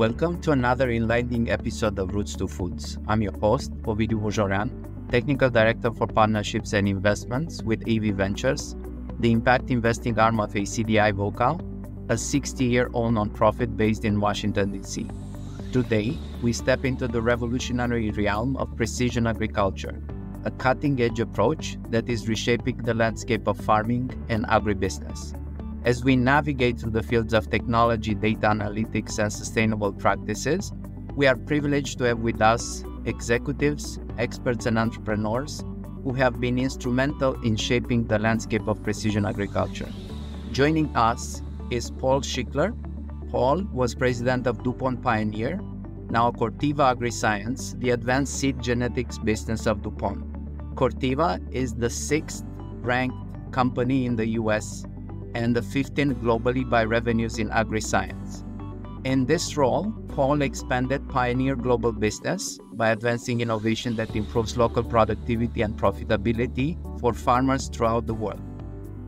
Welcome to another enlightening episode of Roots to Foods. I'm your host, Ovidiu Bujoran, Technical Director for Partnerships and Investments with AV Ventures, the impact investing arm of ACDI VOCA, a 60 year old nonprofit based in Washington, D.C. Today, we step into the revolutionary realm of precision agriculture, a cutting edge approach that is reshaping the landscape of farming and agribusiness. As we navigate through the fields of technology, data analytics, and sustainable practices, we are privileged to have with us executives, experts, and entrepreneurs who have been instrumental in shaping the landscape of precision agriculture. Joining us is Paul Schickler. Paul was president of DuPont Pioneer, now Corteva AgriScience, the advanced seed genetics business of DuPont. Corteva is the sixth ranked company in the US and the 15th globally by revenues in agri-science. In this role, Paul expanded Pioneer Global Business by advancing innovation that improves local productivity and profitability for farmers throughout the world.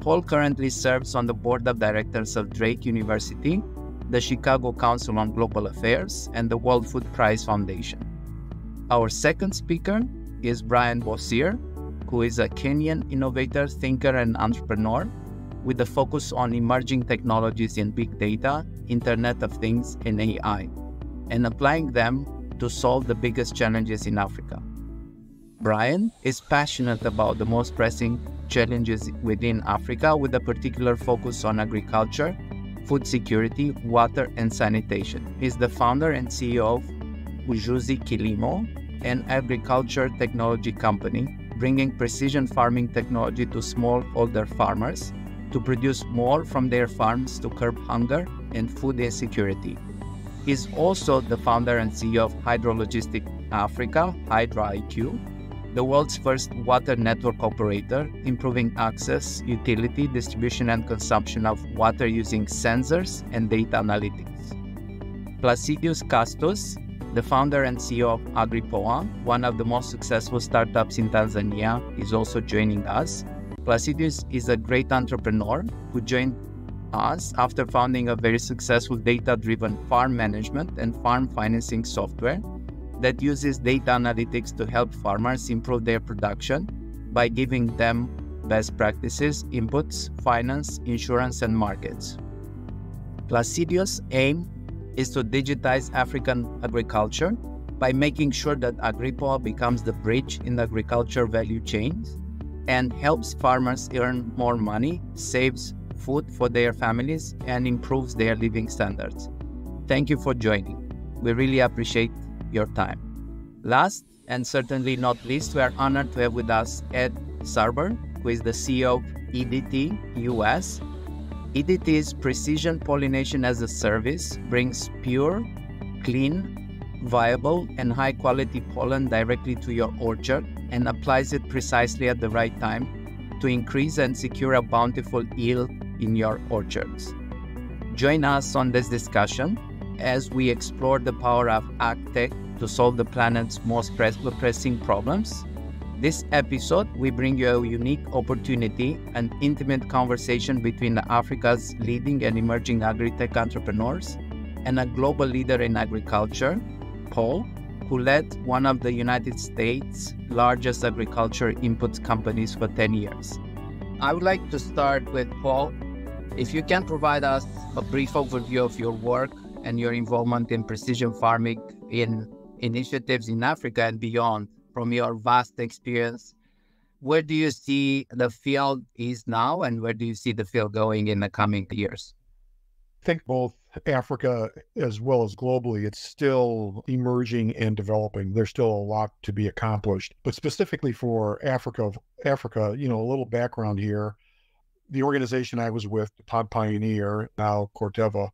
Paul currently serves on the board of directors of Drake University, the Chicago Council on Global Affairs, and the World Food Prize Foundation. Our second speaker is Brian Bosire, who is a Kenyan innovator, thinker, and entrepreneur with a focus on emerging technologies in big data, Internet of Things, and AI, and applying them to solve the biggest challenges in Africa. Brian is passionate about the most pressing challenges within Africa with a particular focus on agriculture, food security, water, and sanitation. He's the founder and CEO of Ujuzi Kilimo, an agriculture technology company bringing precision farming technology to smallholder farmers to produce more from their farms to curb hunger and food insecurity. He's also the founder and CEO of Hydrologistic Africa, Hydro IQ, the world's first water network operator, improving access, utility, distribution, and consumption of water using sensors and data analytics. Placidius Castus, the founder and CEO of AgriPoa, one of the most successful startups in Tanzania, is also joining us. Placidius is a great entrepreneur who joined us after founding a very successful data driven farm management and farm financing software that uses data analytics to help farmers improve their production by giving them best practices, inputs, finance, insurance, and markets. Placidius' aim is to digitize African agriculture by making sure that AgriPoa becomes the bridge in the agriculture value chains and helps farmers earn more money, saves food for their families, and improves their living standards. Thank you for joining. We really appreciate your time. Last and certainly not least, we are honored to have with us Ed Sarber, who is the CEO of EDT US. EDT's precision pollination as a service brings pure, clean, viable, and high quality pollen directly to your orchard and applies it precisely at the right time to increase and secure a bountiful yield in your orchards. Join us on this discussion as we explore the power of AgTech to solve the planet's most pressing problems. This episode, we bring you a unique opportunity, an intimate conversation between Africa's leading and emerging agri-tech entrepreneurs and a global leader in agriculture, Paul, who led one of the United States' largest agriculture inputs companies for 10 years. I would like to start with Paul. If you can provide us a brief overview of your work and your involvement in precision farming in initiatives in Africa and beyond from your vast experience, where do you see the field is now and where do you see the field going in the coming years? Thank both Africa as well as globally, it's still emerging and developing. There's still a lot to be accomplished. But specifically for Africa, Africa, you know, a little background here. The organization I was with, Pod Pioneer, now Corteva,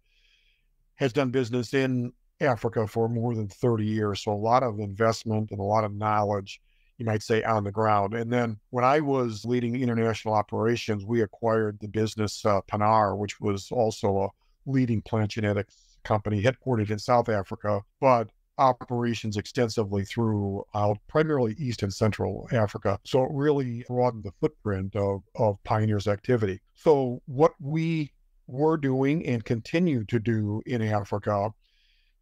has done business in Africa for more than 30 years. So a lot of investment and a lot of knowledge, you might say, on the ground. And then when I was leading international operations, we acquired the business uh, Pannar, which was also a leading plant genetics company headquartered in South Africa, but operations extensively throughout primarily East and Central Africa. So it really broadened the footprint of, of Pioneer's activity. So what we were doing and continue to do in Africa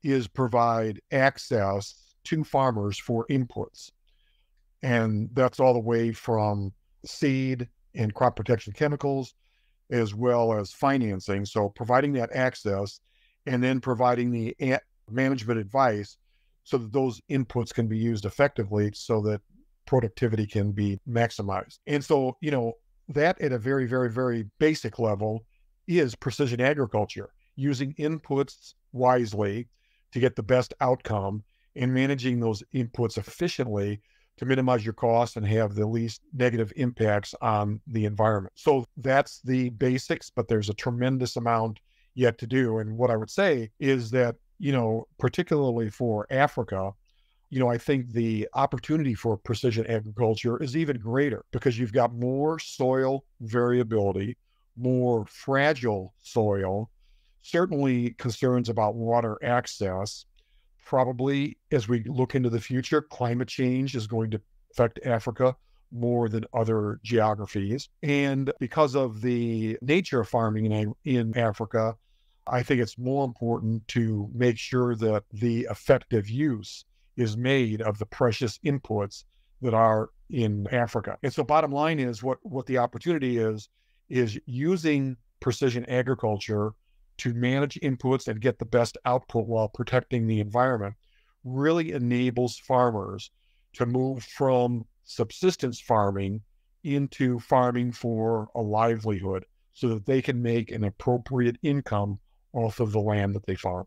is provide access to farmers for inputs. And that's all the way from seed and crop protection chemicals, as well as financing. So providing that access and then providing the management advice so that those inputs can be used effectively so that productivity can be maximized. And so, you know, that at a very, very, very basic level is precision agriculture, using inputs wisely to get the best outcome and managing those inputs efficiently to minimize your costs and have the least negative impacts on the environment. So that's the basics, but there's a tremendous amount yet to do. And what I would say is that, you know, particularly for Africa, you know, I think the opportunity for precision agriculture is even greater because you've got more soil variability, more fragile soil, certainly concerns about water access, probably as we look into the future, climate change is going to affect Africa more than other geographies. And because of the nature of farming in, in Africa, I think it's more important to make sure that the effective use is made of the precious inputs that are in Africa. And so bottom line is what what the opportunity is is using precision agriculture to manage inputs and get the best output while protecting the environment really enables farmers to move from subsistence farming into farming for a livelihood so that they can make an appropriate income off of the land that they farm.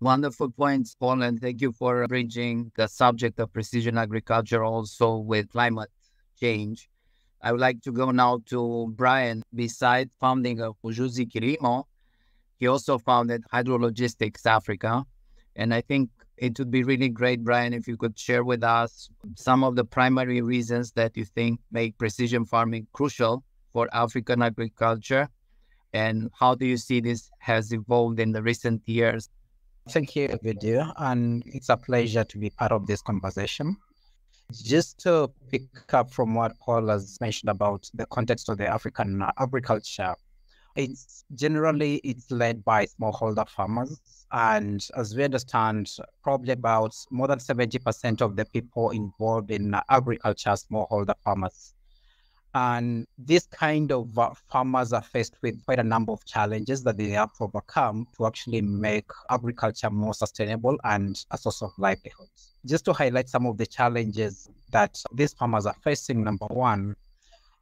Wonderful points, Paul, and thank you for bridging the subject of precision agriculture also with climate change. I would like to go now to Brian. Besides founding of Ujuzi Kilimo, he also founded Hydrologistics Africa. And I think it would be really great, Brian, if you could share with us some of the primary reasons that you think make precision farming crucial for African agriculture. And how do you see this has evolved in the recent years? Thank you, Vidya. And it's a pleasure to be part of this conversation. Just to pick up from what Paul has mentioned about the context of the African uh, agriculture, it's generally it's led by smallholder farmers, and as we understand, probably about more than seventy percent of the people involved in agriculture are smallholder farmers. And this kind of uh, farmers are faced with quite a number of challenges that they have to overcome to actually make agriculture more sustainable and a source of livelihood. Just to highlight some of the challenges that these farmers are facing, number one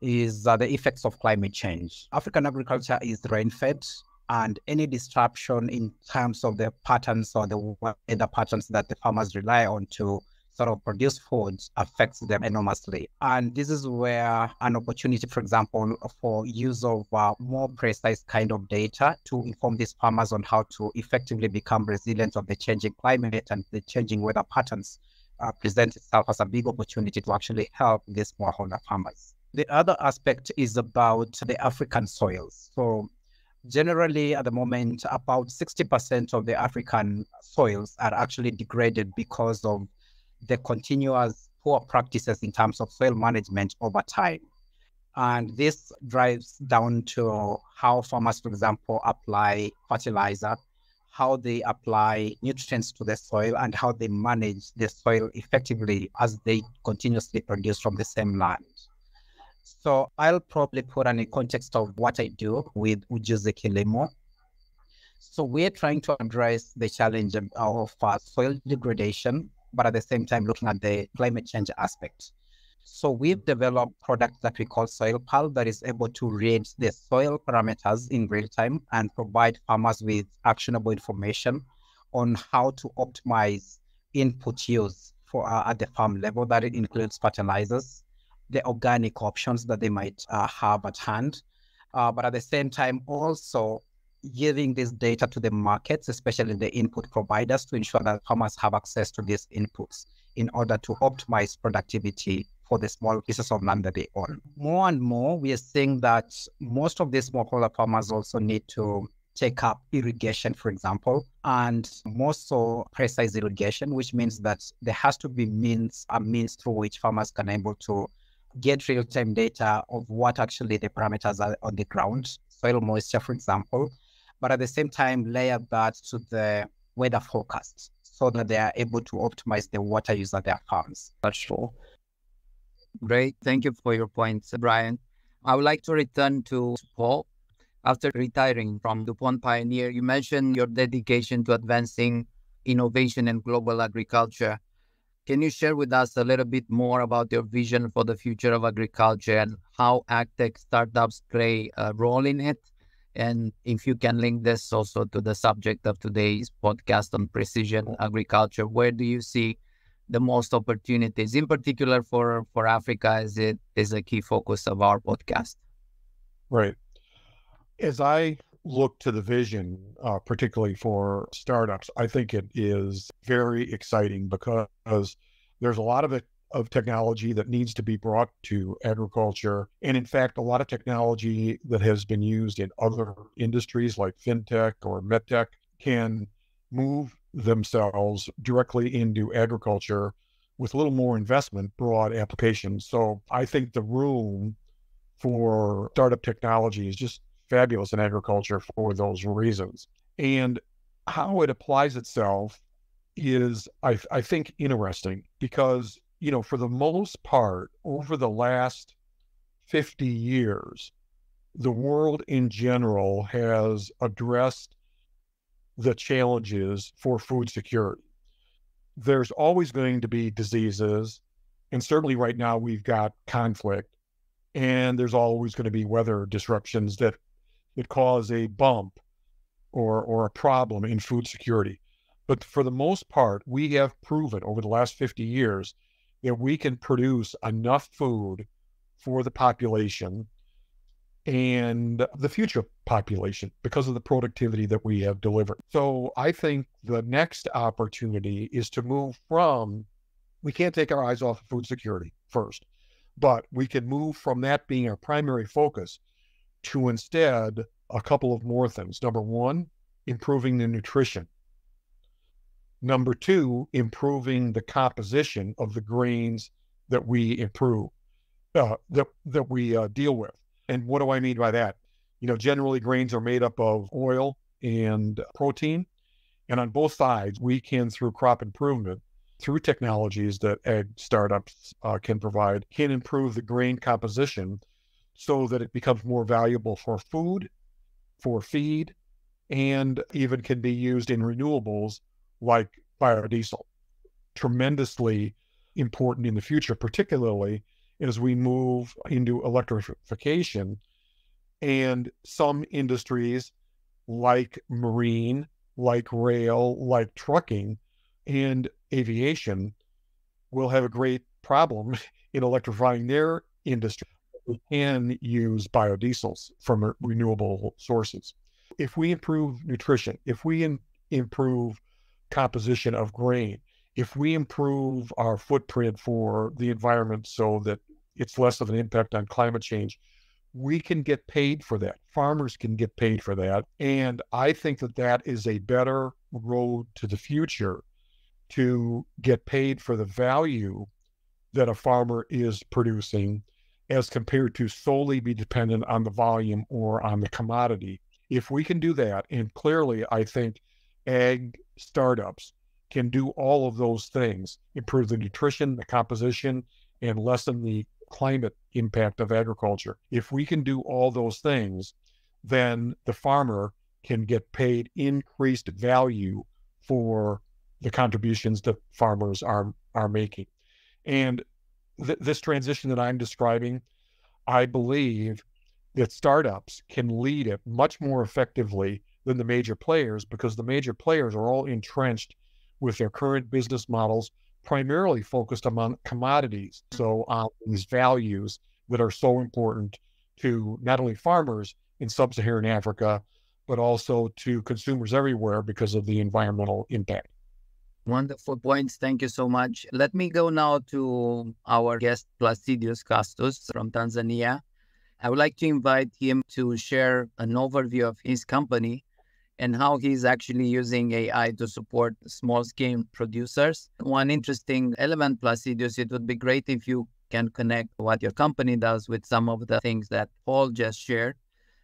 is uh, the effects of climate change. African agriculture is rain fed, and any disruption in terms of the patterns or the weather patterns that the farmers rely on to sort of produce foods affects them enormously. And this is where an opportunity, for example, for use of uh, more precise kind of data to inform these farmers on how to effectively become resilient of the changing climate and the changing weather patterns uh, presents itself as a big opportunity to actually help these smallholder farmers. The other aspect is about the African soils. So generally at the moment about 60% of the african soils are actually degraded because of the continuous poor practices in terms of soil management over time. And this drives down to how farmers, for example, apply fertilizer, how they apply nutrients to the soil, and how they manage the soil effectively as they continuously produce from the same land. So I'll probably put in a context of what I do with Ujuzi Kilimo. So we're trying to address the challenge of, of uh, soil degradation but at the same time looking at the climate change aspect. So we've developed products that we call Soil Pal that is able to read the soil parameters in real time and provide farmers with actionable information on how to optimize input use for uh, at the farm level. That it includes fertilizers, the organic options that they might uh, have at hand, uh, but at the same time also giving this data to the markets, especially the input providers, to ensure that farmers have access to these inputs in order to optimize productivity for the small pieces of land that they own. More and more, we are seeing that most of these smallholder farmers also need to take up irrigation, for example, and more so precise irrigation, which means that there has to be means a means through which farmers can able to get real-time data of what actually the parameters are on the ground, soil moisture, for example, but at the same time layer that to the weather forecast so that they are able to optimize the water use at their farms. That's true. Great. Thank you for your points, Brian. I would like to return to Paul. After retiring from DuPont Pioneer, you mentioned your dedication to advancing innovation and global agriculture. Can you share with us a little bit more about your vision for the future of agriculture and how agtech startups play a role in it? And if you can link this also to the subject of today's podcast on precision agriculture, where do you see the most opportunities, in particular for, for Africa, as it is a key focus of our podcast? Right. As I look to the vision, uh, particularly for startups, I think it is very exciting because there's a lot of it of technology that needs to be brought to agriculture. And in fact, a lot of technology that has been used in other industries like fintech or medtech can move themselves directly into agriculture with a little more investment, broad applications. So I think the room for startup technology is just fabulous in agriculture for those reasons. And how it applies itself is, I, I think, interesting because, you know, for the most part, over the last 50 years, the world in general has addressed the challenges for food security. There's always going to be diseases, and certainly right now we've got conflict, and there's always going to be weather disruptions that that cause a bump or or a problem in food security. But for the most part, we have proven over the last 50 years that we can produce enough food for the population and the future population because of the productivity that we have delivered. So I think the next opportunity is to move from, we can't take our eyes off of food security first, but we can move from that being our primary focus to instead a couple of more things. Number one, improving the nutrition. Number two, improving the composition of the grains that we improve, uh, that, that we uh, deal with. And what do I mean by that? You know, generally grains are made up of oil and protein. And on both sides, we can, through crop improvement, through technologies that ag startups uh, can provide, can improve the grain composition so that it becomes more valuable for food, for feed, and even can be used in renewables like biodiesel. Tremendously important in the future, particularly as we move into electrification. And some industries like marine, like rail, like trucking, and aviation will have a great problem in electrifying their industry. We can use biodiesels from renewable sources. If we improve nutrition, if we in, improve composition of grain, if we improve our footprint for the environment so that it's less of an impact on climate change. We can get paid for that. Farmers can get paid for that. And I think that that is a better road to the future to get paid for the value that a farmer is producing as compared to solely be dependent on the volume or on the commodity. If we can do that, and clearly I think ag startups can do all of those things improve the nutrition, the composition, and lessen the climate impact of agriculture. If we can do all those things, then the farmer can get paid increased value for the contributions that farmers are are making. And th- this transition that I'm describing, I believe that startups can lead it much more effectively than the major players because the major players are all entrenched with their current business models primarily focused on commodities. Mm-hmm. So on these values that are so important to not only farmers in sub-Saharan Africa, but also to consumers everywhere because of the environmental impact. Wonderful points. Thank you so much. Let me go now to our guest, Placidius Castus from Tanzania. I would like to invite him to share an overview of his company and how he's actually using AI to support small scale producers. One interesting element, Placidius, it would be great if you can connect what your company does with some of the things that Paul just shared.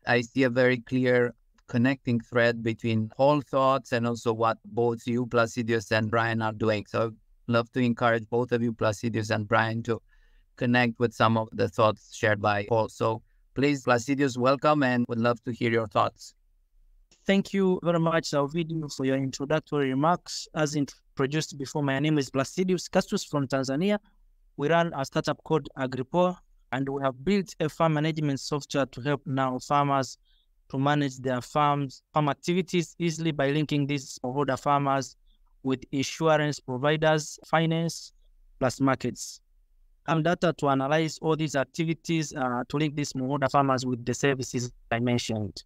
I see a very clear connecting thread between Paul's thoughts and also what both you, Placidius, and Brian are doing. So I'd love to encourage both of you, Placidius and Brian, to connect with some of the thoughts shared by Paul. So please, Placidius, welcome and would love to hear your thoughts. Thank you very much, Ovidiu, for your introductory remarks. As introduced before, my name is Placidius Castus from Tanzania. We run a startup called Agripoa, and we have built a farm management software to help now farmers to manage their farms, farm activities easily by linking these smallholder farmers with insurance providers, finance, plus markets. And data to analyze all these activities uh, to link these smallholder farmers with the services I mentioned.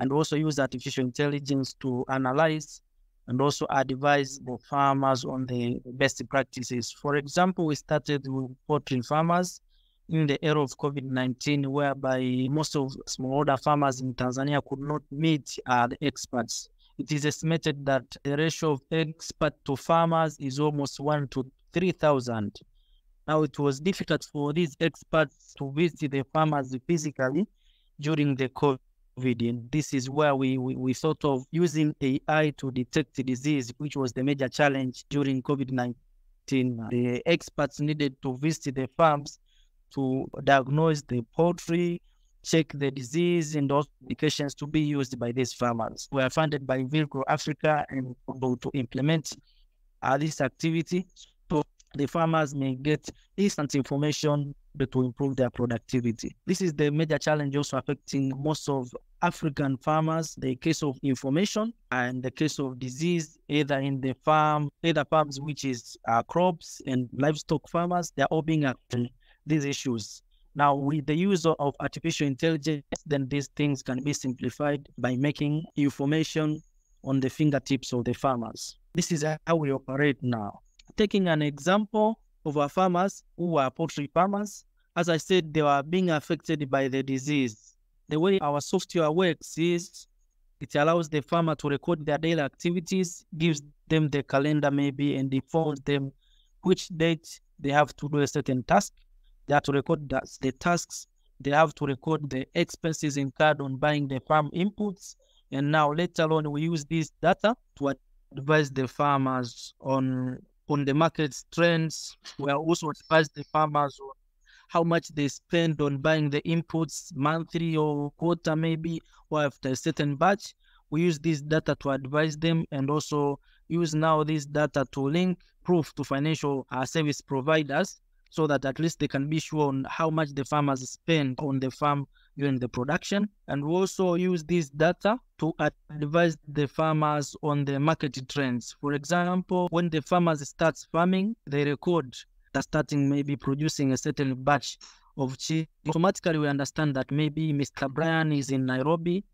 And also use artificial intelligence to analyze and also advise the farmers on the best practices. For example, we started with poultry farmers in the era of COVID 19, whereby most of smallholder farmers in Tanzania could not meet uh, the experts. It is estimated that the ratio of expert to farmers is almost 1 to 3,000. Now, it was difficult for these experts to visit the farmers physically during the COVID. And this is where we, we, we thought of using AI to detect the disease, which was the major challenge during COVID 19. The experts needed to visit the farms to diagnose the poultry, check the disease and those medications to be used by these farmers. We are funded by Virgo Africa and able to implement uh, this activity so the farmers may get instant information to improve their productivity. This is the major challenge also affecting most of African farmers, the case of information and the case of disease, either in the farm, either farms, which is uh, crops and livestock farmers, they're all being affected these issues. Now, with the use of artificial intelligence, then these things can be simplified by making information on the fingertips of the farmers. This is how we operate now. Taking an example of our farmers who are poultry farmers, as I said, they were being affected by the disease. The way our software works is it allows the farmer to record their daily activities, gives them the calendar maybe, and informs them which date they have to do a certain task they have to record the tasks. They have to record the expenses incurred on buying the farm inputs. And now later on, we use this data to advise the farmers on on the market trends. We are also advise the farmers on how much they spend on buying the inputs monthly or quarter maybe, or after a certain batch. We use this data to advise them and also use now this data to link proof to financial uh, service providers so that at least they can be sure on how much the farmers spend on the farm during the production. And we also use this data to advise the farmers on the market trends. For example, when the farmers starts farming, they record that starting maybe producing a certain batch of cheese. Automatically, we understand that maybe Mr. Brian is in Nairobi.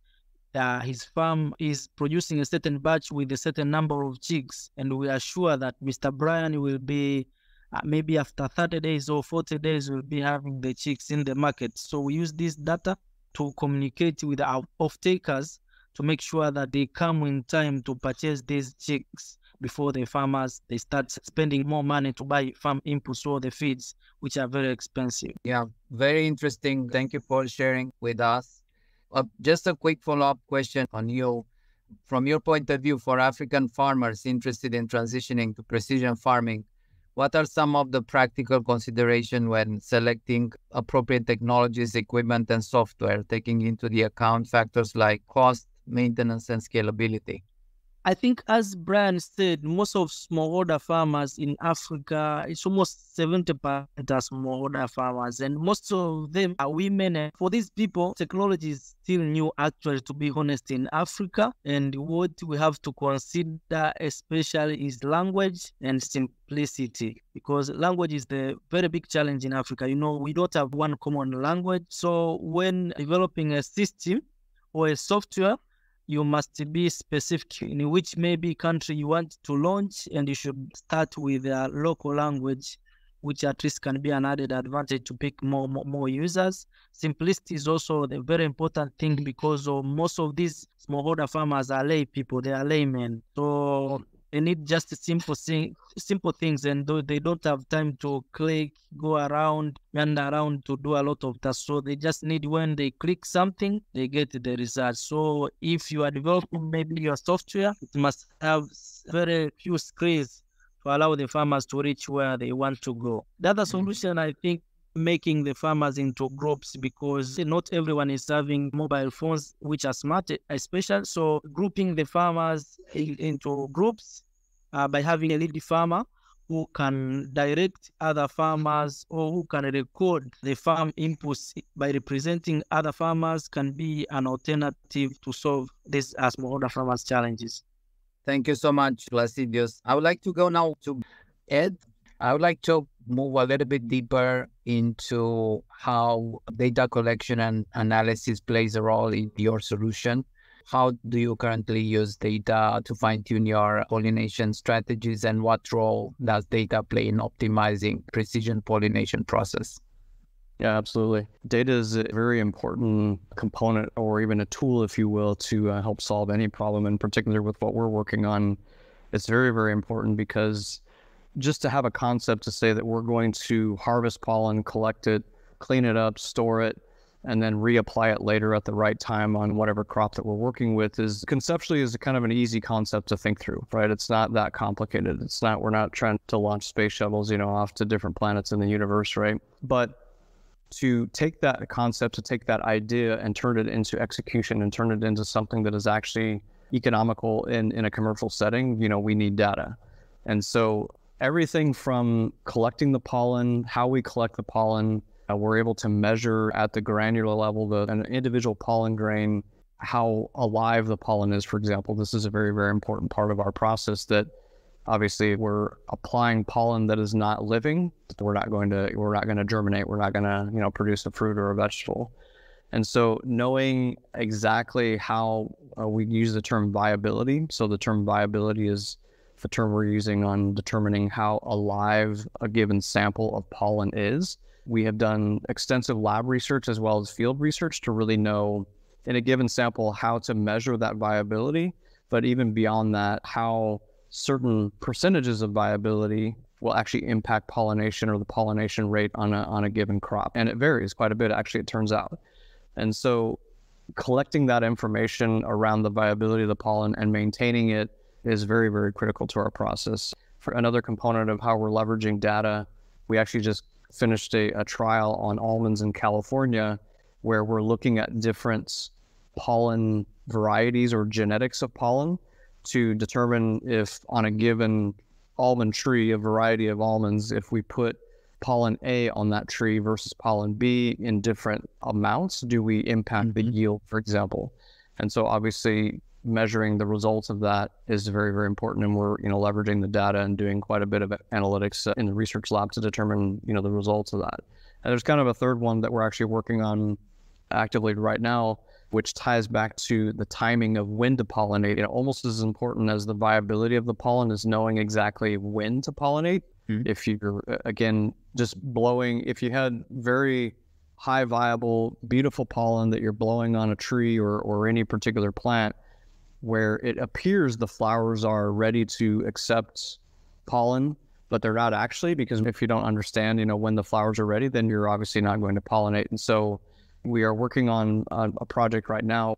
Uh, his farm is producing a certain batch with a certain number of chicks, and we are sure that Mr. Brian will be uh, maybe after 30 days or 40 days we'll be having the chicks in the market. So we use this data to communicate with our off takers to make sure that they come in time to purchase these chicks before the farmers they start spending more money to buy farm inputs or the feeds which are very expensive. Yeah very interesting. Thank you for sharing with us. Uh, just a quick follow-up question on you. From your point of view for african farmers interested in transitioning to precision farming what are some of the practical consideration when selecting appropriate technologies, equipment, and software, taking into the account factors like cost, maintenance, and scalability? I think, as Brian said, most of smallholder farmers in Africa, it's almost 70% are smallholder farmers, and most of them are women. And for these people, technology is still new, actually, to be honest, in Africa. And what we have to consider, especially, is language and simplicity, because language is the very big challenge in Africa. You know, we don't have one common language. So, when developing a system or a software, you must be specific in which maybe country you want to launch and you should start with a local language which at least can be an added advantage to pick more, more, more users. Simplicity is also the very important thing because of most of these smallholder farmers are lay people, they are laymen. So They need just simple thing, simple things, and they don't have time to click, go around, run around to do a lot of tasks. So they just need when they click something, they get the result. So if you are developing maybe your software, it must have very few screens to allow the farmers to reach where they want to go. The other mm-hmm. solution I think making the farmers into groups because not everyone is having mobile phones which are smart especially so grouping the farmers in, into groups uh, by having a lead farmer who can direct other farmers or who can record the farm inputs by representing other farmers can be an alternative to solve this as smallholder farmers challenges. Thank you so much, Placidius. I would like to go now to Ed. I would like to move a little bit deeper into how data collection and analysis plays a role in your solution. How do you currently use data to fine tune your pollination strategies, and what role does data play in optimizing precision pollination process? Yeah, absolutely. Data is a very important component, or even a tool, if you will, to uh, help solve any problem. In particular, with what we're working on, it's very, very important because just to have a concept to say that we're going to harvest pollen, collect it, clean it up, store it, and then reapply it later at the right time on whatever crop that we're working with is conceptually is kind of an easy concept to think through, right? It's not that complicated. It's not we're not trying to launch space shuttles, you know, off to different planets in the universe, right? But to take that concept, to take that idea and turn it into execution and turn it into something that is actually economical in, in a commercial setting, you know, we need data. And so everything from collecting the pollen, how we collect the pollen, uh, we're able to measure at the granular level the an individual pollen grain, how alive the pollen is. For example, this is a very very important part of our process that obviously we're applying pollen that is not living. We're not going to we're not going to germinate. We're not going to you know produce a fruit or a vegetable. And so knowing exactly how uh, we use the term viability. So the term viability is the term we're using on determining how alive a given sample of pollen is. We have done extensive lab research as well as field research to really know in a given sample how to measure that viability, but even beyond that, how certain percentages of viability will actually impact pollination or the pollination rate on a, on a given crop. And it varies quite a bit, actually, it turns out. And so collecting that information around the viability of the pollen and maintaining it is very, very critical to our process. For another component of how we're leveraging data, we actually just finished a, a trial on almonds in California where we're looking at different pollen varieties or genetics of pollen to determine if on a given almond tree, a variety of almonds, if we put pollen A on that tree versus pollen B in different amounts, do we impact mm-hmm. the yield, for example? And so obviously measuring the results of that is very, very important. And we're, you know, leveraging the data and doing quite a bit of analytics in the research lab to determine, you know, the results of that. And there's kind of a third one that we're actually working on actively right now, which ties back to the timing of when to pollinate. You know, almost as important as the viability of the pollen is knowing exactly when to pollinate. Mm-hmm. If you're again just blowing, if you had very high viable, beautiful pollen that you're blowing on a tree or, or any particular plant, where it appears the flowers are ready to accept pollen, but they're not actually because if you don't understand, you know, when the flowers are ready, then you're obviously not going to pollinate. And so we are working on a, a project right now.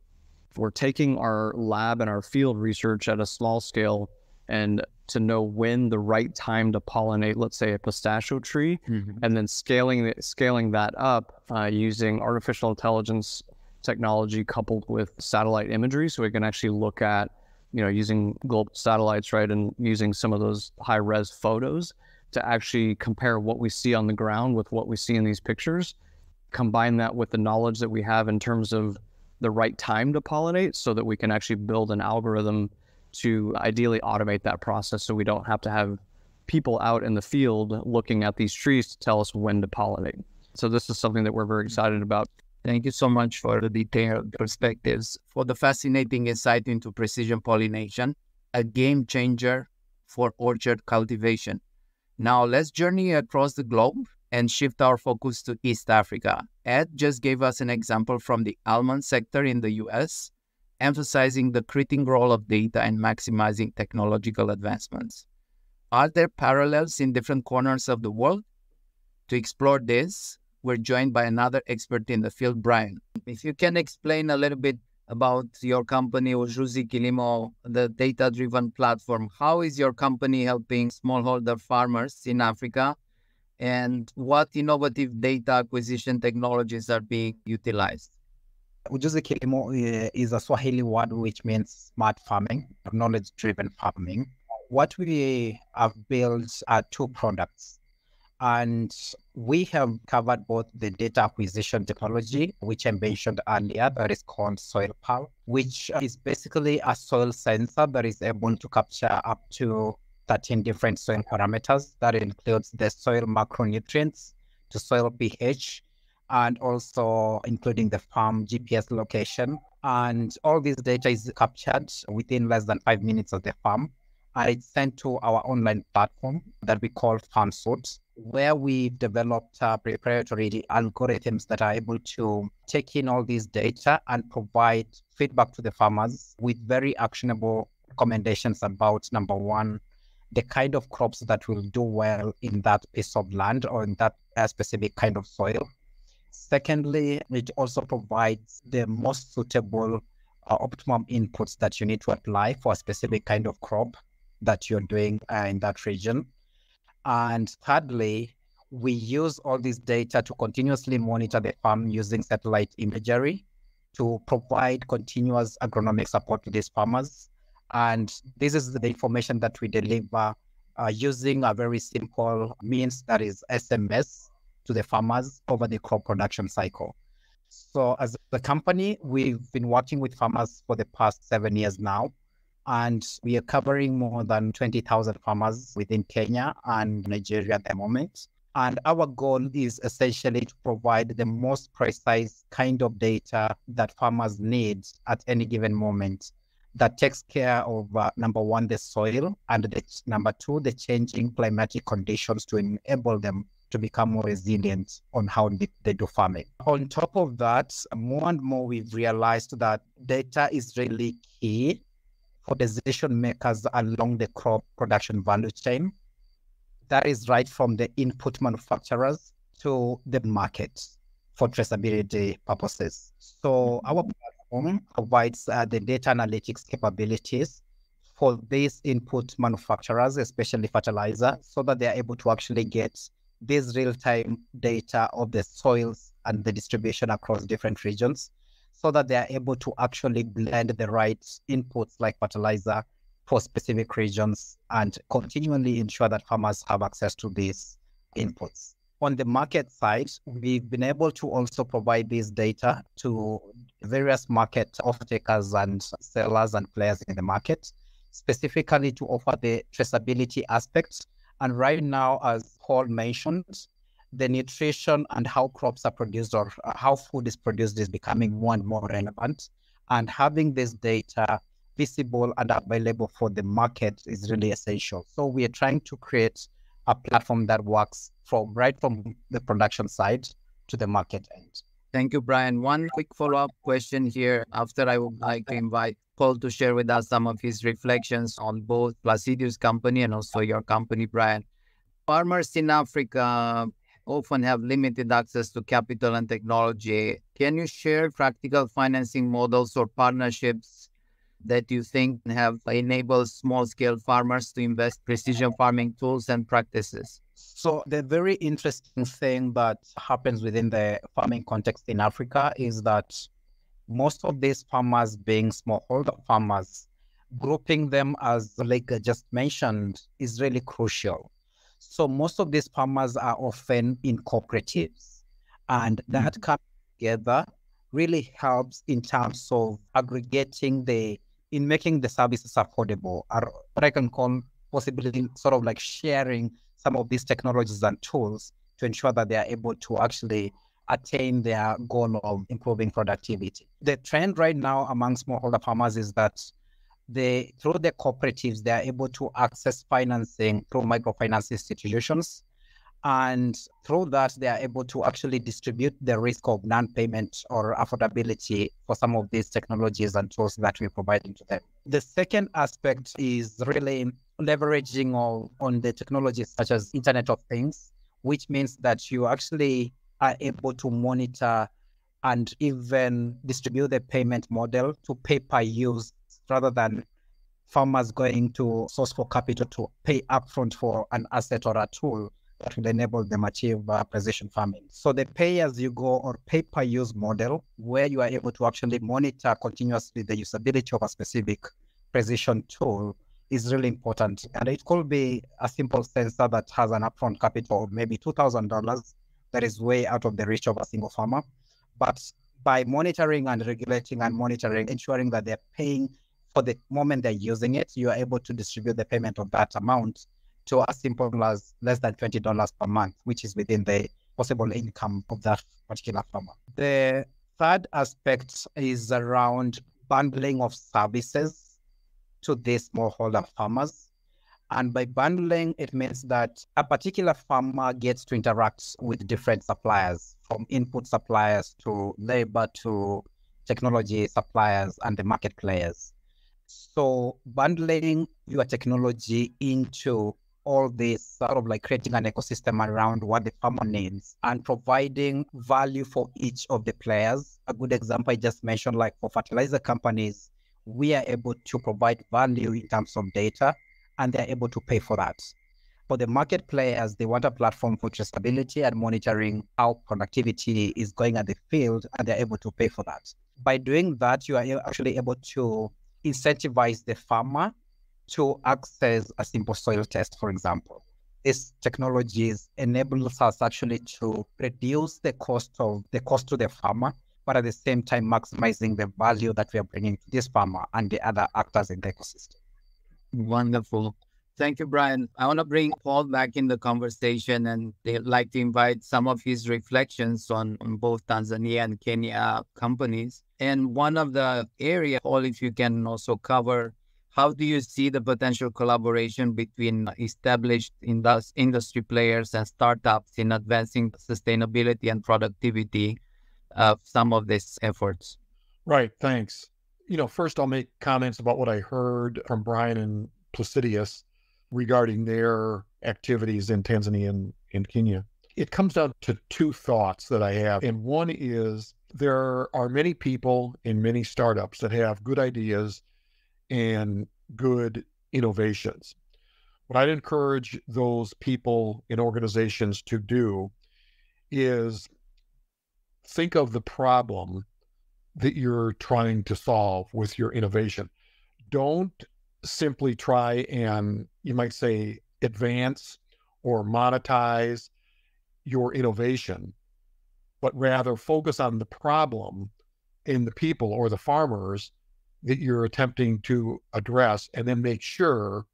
We're taking our lab and our field research at a small scale and to know when the right time to pollinate, let's say a pistachio tree, mm-hmm. and then scaling scaling that up uh, using artificial intelligence technology coupled with satellite imagery. So we can actually look at you know using global satellites right and using some of those high res photos to actually compare what we see on the ground with what we see in these pictures combine that with the knowledge that we have in terms of the right time to pollinate so that we can actually build an algorithm to ideally automate that process so we don't have to have people out in the field looking at these trees to tell us when to pollinate. So this is something that we're very mm-hmm. excited about Thank you so much for the detailed perspectives, for the fascinating insight into precision pollination, a game changer for orchard cultivation. Now let's journey across the globe and shift our focus to East Africa. Ed just gave us an example from the almond sector in the US. emphasizing the critical role of data and maximizing technological advancements. Are there parallels in different corners of the world? To explore this, we're joined by another expert in the field, Brian. If you can explain a little bit about your company, Ujuzi Kilimo, the data driven platform. How is your company helping smallholder farmers in Africa? And what innovative data acquisition technologies are being utilized? Ujuzi Kilimo eh, is a Swahili word which means smart farming, knowledge driven farming. What we have built are two products and we have covered both the data acquisition technology, which I mentioned earlier, that is called SoilPal, which is basically a soil sensor that is able to capture up to 13 different soil parameters. That includes the soil macronutrients, to soil pH, and also including the farm GPS location. And all this data is captured within less than five minutes of the farm. It's sent to our online platform that we call FarmSuite where we've developed uh, proprietary algorithms that are able to take in all these data and provide feedback to the farmers with very actionable recommendations about number one, the kind of crops that will do well in that piece of land or in that uh, specific kind of soil. Secondly, it also provides the most suitable uh, optimum inputs that you need to apply for a specific kind of crop that you're doing uh, in that region. And thirdly, we use all this data to continuously monitor the farm using satellite imagery to provide continuous agronomic support to these farmers. And this is the information that we deliver uh, using a very simple means that is SMS to the farmers over the crop production cycle. So, as a company, we've been working with farmers for the past seven years now and we are covering more than 20,000 farmers within Kenya and Nigeria at the moment. And our goal is essentially to provide the most precise kind of data that farmers need at any given moment that takes care of uh, number one, the soil, and the, number two, the changing climatic conditions to enable them to become more resilient on how they, they do farming. On top of that, more and more we've realized that data is really key for decision makers along the crop production value chain. That is right from the input manufacturers to the market for traceability purposes. So our platform provides uh, the data analytics capabilities for these input manufacturers, especially fertilizer, so that they are able to actually get this real-time data of the soils and the distribution across different regions so that they are able to actually blend the right inputs like fertilizer for specific regions and continually ensure that farmers have access to these inputs. On the market side, we've been able to also provide this data to various market off-takers and sellers and players in the market, specifically to offer the traceability aspect. And right now, as Paul mentioned, the nutrition and how crops are produced or uh, how food is produced is becoming more and more relevant. And having this data visible and available for the market is really essential. So we are trying to create a platform that works from right from the production side to the market end. Thank you, Brian. One quick follow-up question here. After I would like to invite Paul to share with us some of his reflections on both Placidio's company and also your company, Brian. Farmers in Africa often have limited access to capital and technology. Can you share practical financing models or partnerships that you think have enabled small scale farmers to invest precision farming tools and practices? So the very interesting thing that happens within the farming context in Africa is that most of these farmers being smallholder farmers, grouping them as like I just mentioned is really crucial so most of these farmers are often in cooperatives, and that mm-hmm. coming together really helps in terms of aggregating the in making the services affordable, or what I can call possibly sort of like sharing some of these technologies and tools to ensure that they are able to actually attain their goal of improving productivity. The trend right now among smallholder farmers is that they through the cooperatives they are able to access financing through microfinance institutions And through that, they are able to actually distribute the risk of non payment or affordability for some of these technologies and tools that we're providing to them. The second aspect is really leveraging of, on the technologies such as Internet of Things, which means that you actually are able to monitor and even distribute the payment model to pay per use rather than farmers going to source for capital to pay upfront for an asset or a tool that will enable them achieve uh, precision farming. So the pay as you go or pay per use model, where you are able to actually monitor continuously the usability of a specific precision tool is really important. And it could be a simple sensor that has an upfront capital of maybe $2,000 that is way out of the reach of a single farmer. But by monitoring and regulating and monitoring, ensuring that they're paying for the moment they're using it, you are able to distribute the payment of that amount to as simple as less than $20 per month, which is within the possible income of that particular farmer. The third aspect is around bundling of services to these smallholder farmers. And by bundling, it means that a particular farmer gets to interact with different suppliers, from input suppliers to labor to technology suppliers and the market players. So bundling your technology into all this sort of like creating an ecosystem around what the farmer needs and providing value for each of the players. A good example I just mentioned, like for fertilizer companies, we are able to provide value in terms of data and they're able to pay for that. For the market players, they want a platform for traceability and monitoring how productivity is going at the field, and they're able to pay for that. By doing that, you are actually able to incentivize the farmer to access a simple soil test, for example. These technologies enables us actually to reduce the cost of the cost to the farmer, but at the same time maximizing the value that we are bringing to this farmer and the other actors in the ecosystem. Wonderful. Thank you, Brian. I want to bring Paul back in the conversation and they'd like to invite some of his reflections on, on both Tanzania and Kenya companies. And one of the area, Paul, if you can also cover how do you see the potential collaboration between established industry players and startups in advancing sustainability and productivity of some of these efforts? Right. Thanks. You know, first I'll make comments about what I heard from Brian and Placidius regarding their activities in Tanzania and, Kenya. It comes down to two thoughts that I have. And one is there are many people in many startups that have good ideas and good innovations. What I'd encourage those people in organizations to do is think of the problem that you're trying to solve with your innovation. Don't simply try and, you might say, advance or monetize your innovation, but rather focus on the problem in the people or the farmers that you're attempting to address and then make sure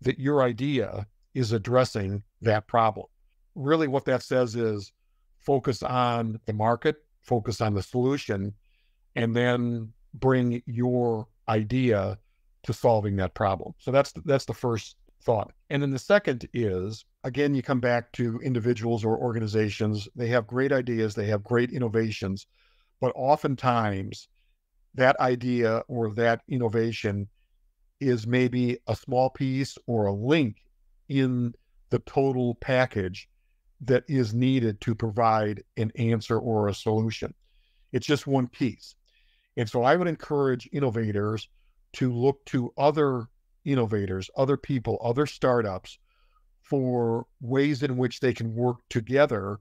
that your idea is addressing that problem. Really, what that says is focus on the market, focus on the solution, and then bring your idea to solving that problem. So that's that's the first thought. And then the second is again you come back to individuals or organizations, they have great ideas, they have great innovations, but oftentimes that idea or that innovation is maybe a small piece or a link in the total package that is needed to provide an answer or a solution. It's just one piece. And so I would encourage innovators to look to other innovators, other people, other startups for ways in which they can work together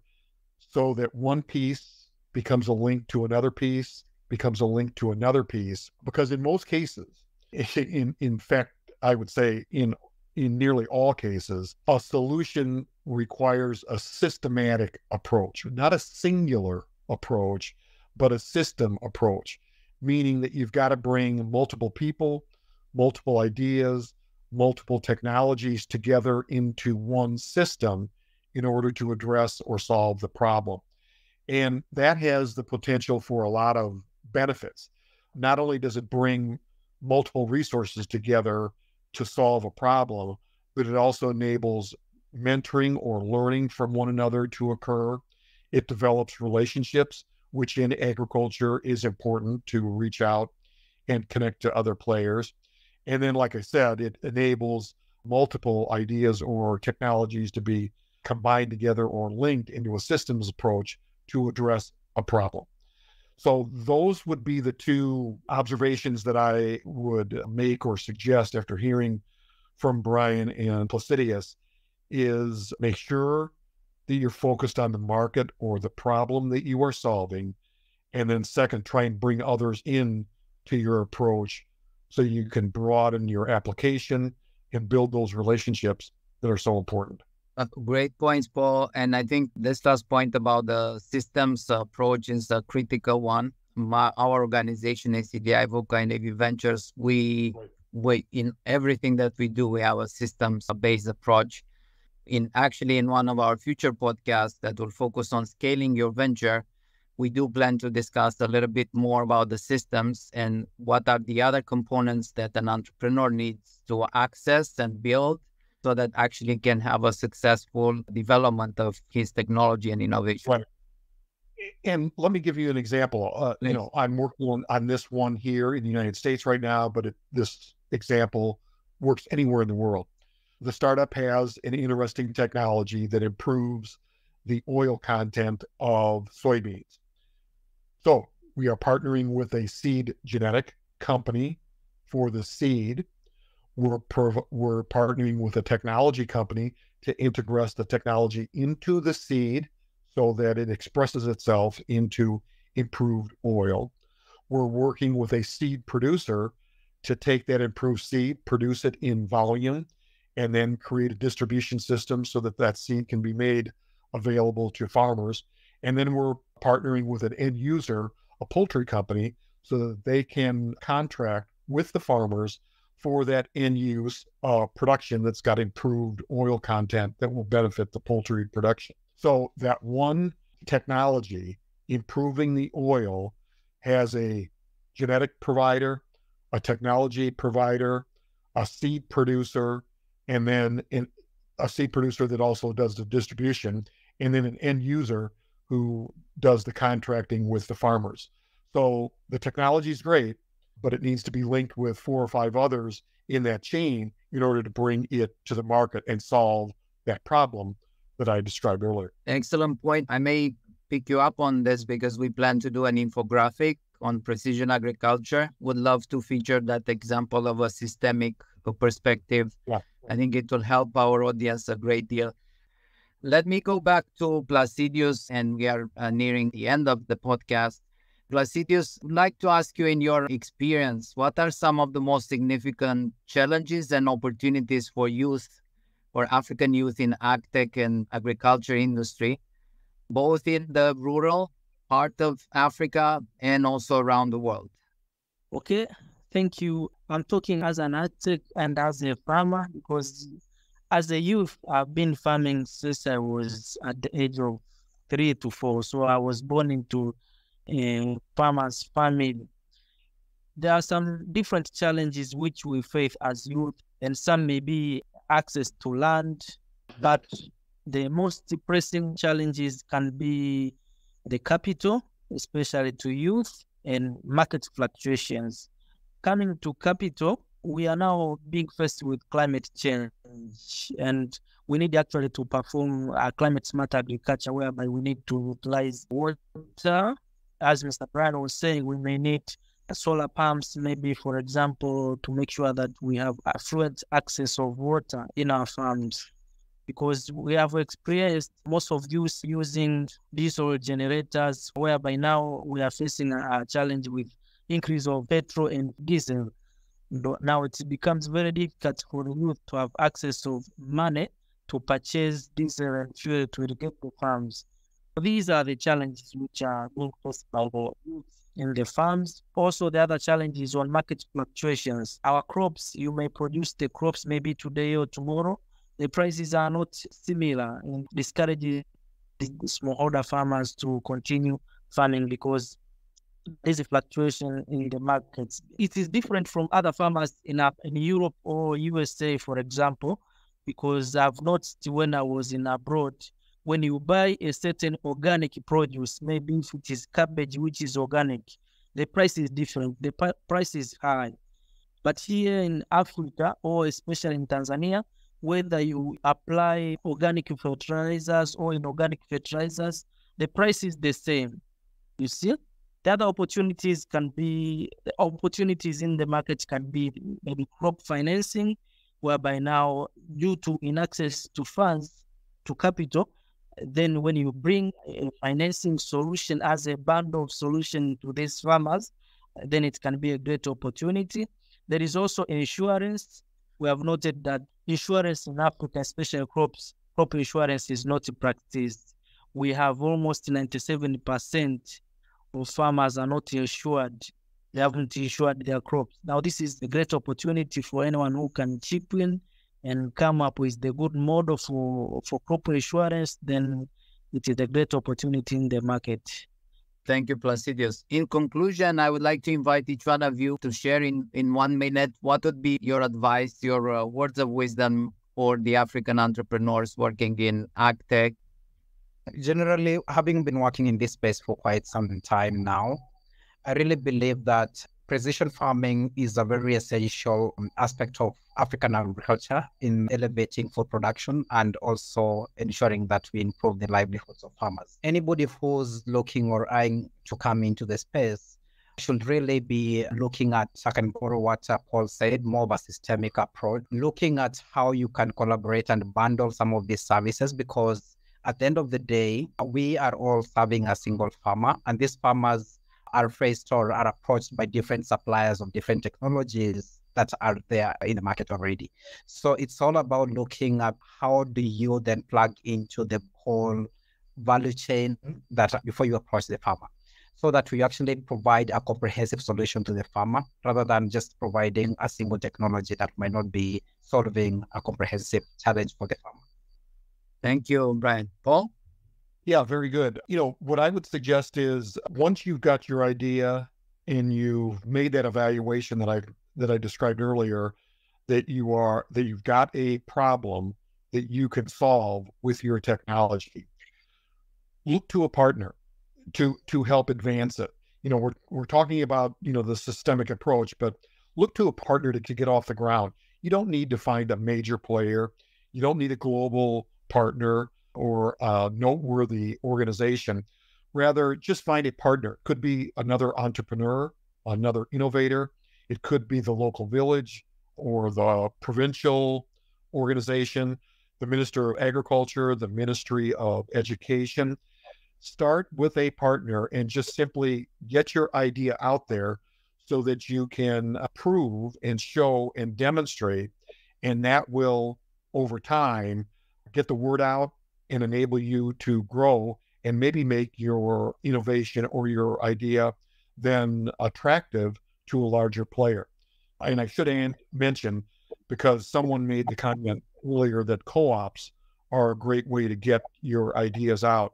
so that one piece becomes a link to another piece becomes a link to another piece. Because in most cases in in fact i would say in in nearly all cases a solution requires a systematic approach not a singular approach but a system approach meaning that you've got to bring multiple people multiple ideas multiple technologies together into one system in order to address or solve the problem and that has the potential for a lot of benefits. Not only does it bring multiple resources together to solve a problem, but it also enables mentoring or learning from one another to occur. It develops relationships, which in agriculture is important to reach out and connect to other players. And then, like I said, it enables multiple ideas or technologies to be combined together or linked into a systems approach to address a problem. So, those would be the two observations that I would make or suggest after hearing from Brian and Placidius is make sure that you're focused on the market or the problem that you are solving. And then second, try and bring others in to your approach so you can broaden your application and build those relationships that are so important. Uh, great points, Paul. And I think this last point about the systems approach is a critical one. My, our organization, ACDI, VOCA, and AV Ventures, we, right. we in everything that we do, we have a systems-based approach. In actually, in one of our future podcasts that will focus on scaling your venture, we do plan to discuss a little bit more about the systems and what are the other components that an entrepreneur needs to access and build so that actually can have a successful development of his technology and innovation. Right. And let me give you an example. Uh, you know, I'm working on, on this one here in the United States right now, but it, this example works anywhere in the world. The startup has an interesting technology that improves the oil content of soybeans. So we are partnering with a seed genetic company for the seed we're prov- we're partnering with a technology company to integrate the technology into the seed so that it expresses itself into improved oil. We're working with a seed producer to take that improved seed, produce it in volume, and then create a distribution system so that that seed can be made available to farmers. And then we're partnering with an end user, a poultry company, so that they can contract with the farmers for that end use uh, production that's got improved oil content that will benefit the poultry production. So that one technology improving the oil has a genetic provider, a technology provider, a seed producer, and then in, a seed producer that also does the distribution, and then an end user who does the contracting with the farmers. So the technology is great, but it needs to be linked with four or five others in that chain in order to bring it to the market and solve that problem that I described earlier. Excellent point. I may pick you up on this because we plan to do an infographic on precision agriculture. Would love to feature that example of a systemic perspective. Yeah. I think it will help our audience a great deal. Let me go back to Placidius, and we are uh, nearing the end of the podcast. Placidius, I'd like to ask you in your experience, what are some of the most significant challenges and opportunities for youth, for African youth in agtech and agriculture industry, both in the rural part of Africa and also around the world? Okay, thank you. I'm talking as an agtech and as a farmer because as a youth, I've been farming since I was at the age of three to four. So I was born into a farmers' family. There are some different challenges which we face as youth, and some may be access to land, but the most pressing challenges can be the capital, especially to youth, and market fluctuations. Coming to capital, we are now being faced with climate change, and we need actually to perform a climate smart agriculture whereby we need to utilize water as Mr. Brian was saying, we may need solar pumps, maybe, for example, to make sure that we have affluent access of water in our farms. Because we have experienced most of use using diesel generators, whereby now we are facing a, challenge with increase of petrol and diesel. Now it becomes very difficult for youth to have access of money to purchase diesel and fuel to irrigate the farms. These are the challenges which are being faced by the in the farms. Also, the other challenges on market fluctuations. Our crops, you may produce the crops maybe today or tomorrow. The prices are not similar and discourages smallholder farmers to continue farming because there's a fluctuation in the markets. It is different from other farmers in, in Europe or USA, for example, because I've noticed when I was in abroad, when you buy a certain organic produce, maybe it is cabbage, which is organic, the price is different. The price is high. But here in Africa, or especially in Tanzania, whether you apply organic fertilizers or inorganic fertilizers, the price is the same. You see? The other opportunities can be opportunities in the market can be maybe crop financing, whereby now due to inaccess to funds, to capital, then when you bring a financing solution as a bundle of solution to these farmers, then it can be a great opportunity. There is also insurance. We have noted that insurance in Africa, especially crops, crop insurance is not practiced. We have almost 97% of farmers are not insured. They haven't insured their crops. Now, this is a great opportunity for anyone who can chip in and come up with the good model for, for crop insurance, then it is a great opportunity in the market. Thank you, Placidius. In conclusion, I would like to invite each one of you to share in, in one minute what would be your advice, your uh, words of wisdom for the African entrepreneurs working in agtech. Generally, having been working in this space for quite some time now, I really believe that precision farming is a very essential um, aspect of African agriculture in elevating food production and also ensuring that we improve the livelihoods of farmers. Anybody who's looking or eyeing to come into the space should really be looking at, borrow what Paul said, more of a systemic approach, looking at how you can collaborate and bundle some of these services because at the end of the day, we are all serving a single farmer and these farmers are faced or are approached by different suppliers of different technologies that are there in the market already. So it's all about looking at how do you then plug into the whole value chain that before you approach the farmer so that we actually provide a comprehensive solution to the farmer rather than just providing a single technology that might not be solving a comprehensive challenge for the farmer. Thank you, Brian. Paul? Yeah, very good. You know, what I would suggest is once you've got your idea and you've made that evaluation that I that I described earlier, that you are that you've got a problem that you can solve with your technology. Look to a partner to to help advance it. You know, we're we're talking about, you know, the systemic approach, but look to a partner to, to get off the ground. You don't need to find a major player. You don't need a global partner or a noteworthy organization. Rather, just find a partner. Could be another entrepreneur, another innovator. It could be the local village or the provincial organization, the Minister of Agriculture, the Ministry of Education. Start with a partner and just simply get your idea out there so that you can prove and show and demonstrate. And that will, over time, get the word out and enable you to grow and maybe make your innovation or your idea then attractive to a larger player. And I should mention, because someone made the comment earlier that co-ops are a great way to get your ideas out.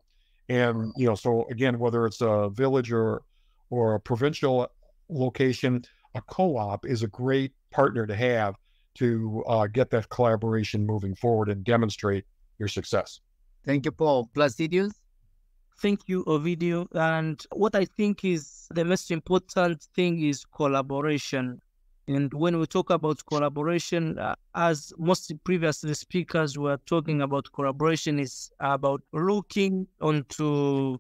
And you know, so again, whether it's a village or or a provincial location, a co-op is a great partner to have to uh, get that collaboration moving forward and demonstrate your success. Thank you, Paul. Placidius? Thank you, Ovidiu. And what I think is the most important thing is collaboration. And when we talk about collaboration, uh, as most previous speakers were talking about collaboration, is about looking onto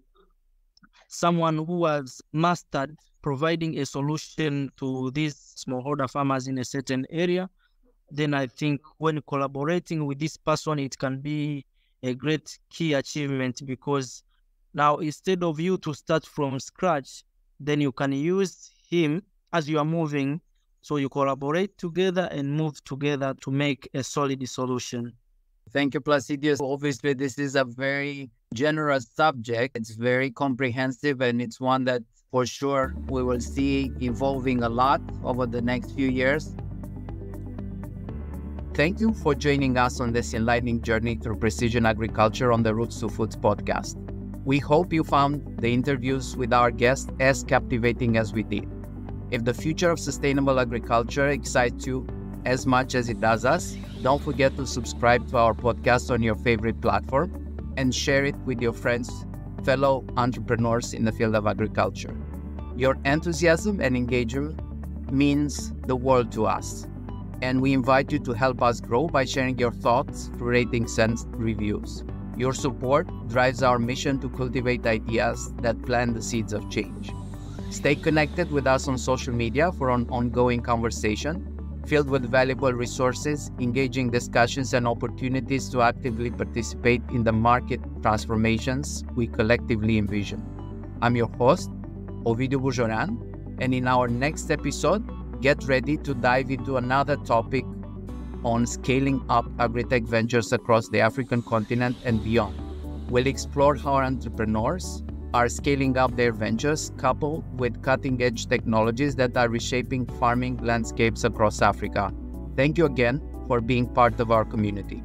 someone who has mastered providing a solution to these smallholder farmers in a certain area. Then I think when collaborating with this person, it can be a great key achievement because now instead of you to start from scratch, then you can use him as you are moving. So you collaborate together and move together to make a solid solution. Thank you, Placidius. Obviously, this is a very generous subject. It's very comprehensive and it's one that for sure we will see evolving a lot over the next few years. Thank you for joining us on this enlightening journey through precision agriculture on the Roots to Foods podcast. We hope you found the interviews with our guests as captivating as we did. If the future of sustainable agriculture excites you as much as it does us, Don't forget to subscribe to our podcast on your favorite platform and share it with your friends, fellow entrepreneurs in the field of agriculture. Your enthusiasm and engagement means the world to us, and we invite you to help us grow by sharing your thoughts through ratings and reviews. Your support drives our mission to cultivate ideas that plant the seeds of change. Stay connected with us on social media for an ongoing conversation filled with valuable resources, engaging discussions, and opportunities to actively participate in the market transformations we collectively envision. I'm your host, Ovidiu Bujoran, and in our next episode, get ready to dive into another topic on scaling up agritech ventures across the African continent and beyond. We'll explore how entrepreneurs are scaling up their ventures coupled with cutting edge technologies that are reshaping farming landscapes across Africa. Thank you again for being part of our community.